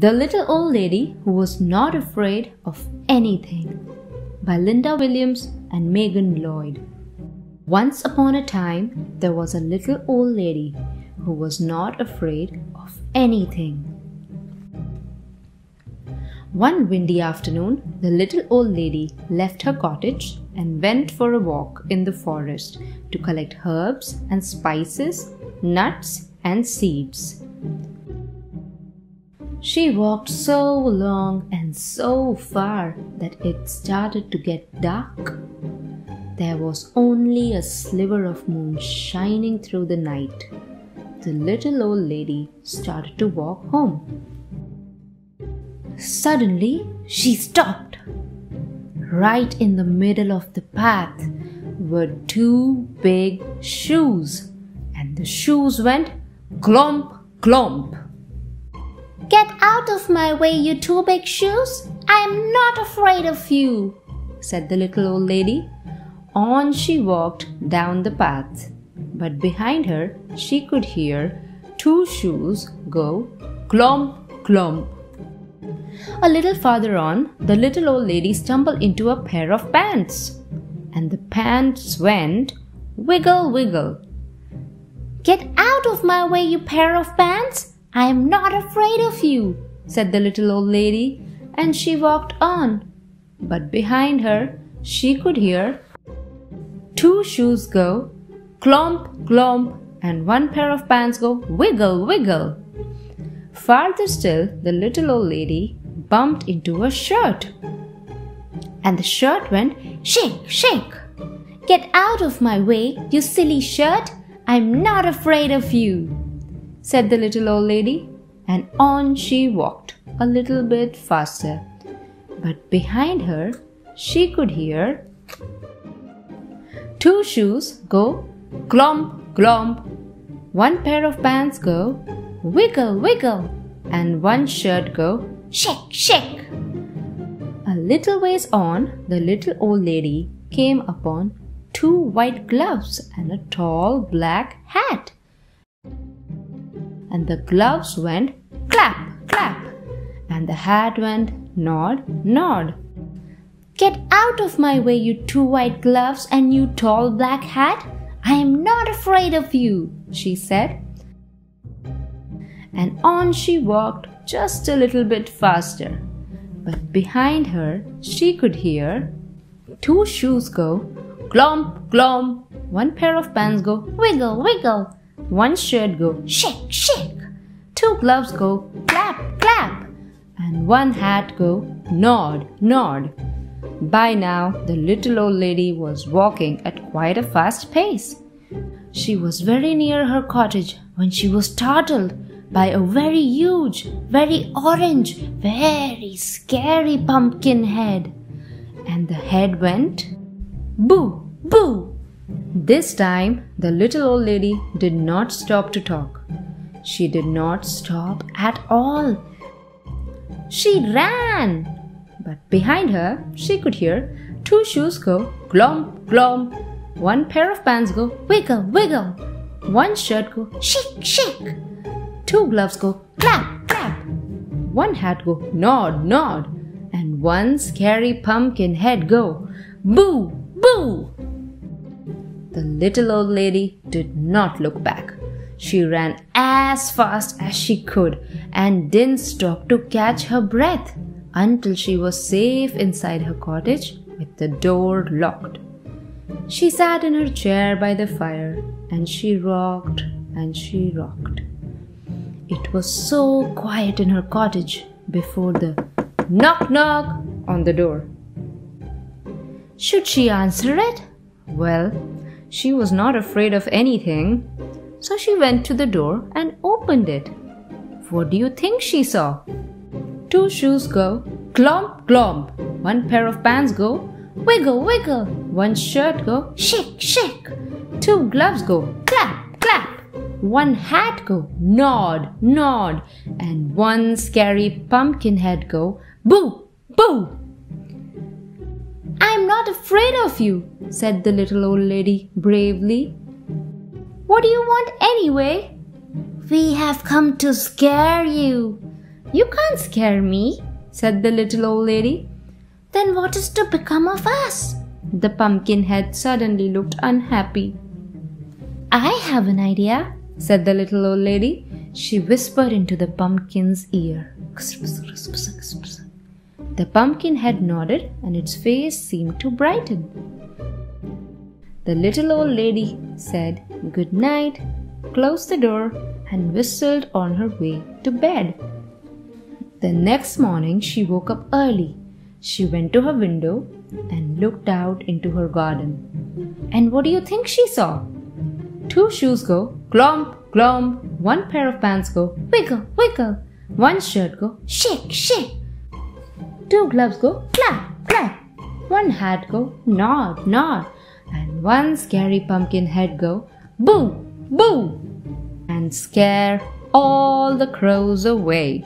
The Little Old Lady Who Was Not Afraid of Anything by Linda Williams and Megan Lloyd. Once upon a time, there was a little old lady who was not afraid of anything. One windy afternoon, the little old lady left her cottage and went for a walk in the forest to collect herbs and spices, nuts and seeds. She walked so long and so far that it started to get dark. There was only a sliver of moon shining through the night. The little old lady started to walk home. Suddenly, she stopped. Right in the middle of the path were two big shoes, and the shoes went clomp, clomp. Get out of my way, you two big shoes! I am not afraid of you, said the little old lady. On she walked down the path, but behind her she could hear two shoes go clomp, clomp. A little farther on, the little old lady stumbled into a pair of pants, and the pants went wiggle, wiggle. Get out of my way, you pair of pants! I am not afraid of you, said the little old lady, and she walked on. But behind her she could hear two shoes go clomp, clomp, and one pair of pants go wiggle, wiggle. Farther still, the little old lady bumped into a shirt. And the shirt went shake, shake. Get out of my way, you silly shirt. I'm not afraid of you said the little old lady, and on she walked a little bit faster. But behind her she could hear two shoes go clomp, clomp, one pair of pants go wiggle, wiggle, and one shirt go shake, shake. A little ways on, the little old lady came upon two white gloves and a tall black hat and the gloves went clap, clap, and the hat went nod, nod. Get out of my way, you two white gloves and you tall black hat. I am not afraid of you, she said. And on she walked just a little bit faster. But behind her she could hear two shoes go glomp, glomp, one pair of pants go wiggle, wiggle, one shirt go shake, shake. Two gloves go clap, clap. And one hat go nod, nod. By now, the little old lady was walking at quite a fast pace. She was very near her cottage when she was startled by a very huge, very orange, very scary pumpkin head. And the head went boo, boo, this time, the little old lady did not stop to talk. She did not stop at all. She ran, but behind her she could hear two shoes go glomp, glomp, one pair of pants go wiggle, wiggle, one shirt go shake, shake, two gloves go clap, clap, one hat go nod, nod, and one scary pumpkin head go boo, boo. Little old lady did not look back. She ran as fast as she could and didn't stop to catch her breath until she was safe inside her cottage with the door locked. She sat in her chair by the fire and she rocked and she rocked. It was so quiet in her cottage before the knock knock on the door. Should she answer it? Well, she was not afraid of anything, so she went to the door and opened it. What do you think she saw? Two shoes go clomp clomp, one pair of pants go wiggle wiggle, one shirt go shake shake, two gloves go clap clap, one hat go nod nod, and one scary pumpkin head go boo boo. Afraid of you, said the little old lady bravely. What do you want anyway? We have come to scare you. You can't scare me, said the little old lady. Then what is to become of us? The pumpkin head suddenly looked unhappy. I have an idea, said the little old lady. She whispered into the pumpkin's ear. The pumpkin head nodded and its face seemed to brighten. The little old lady said good night, closed the door, and whistled on her way to bed. The next morning she woke up early. She went to her window and looked out into her garden. And what do you think she saw? Two shoes go glomp, glomp, one pair of pants go wiggle, wiggle, one shirt go shake, shake, two gloves go clap, clap, one hat go nod, nod, and one scary pumpkin head go boo, boo, and scare all the crows away.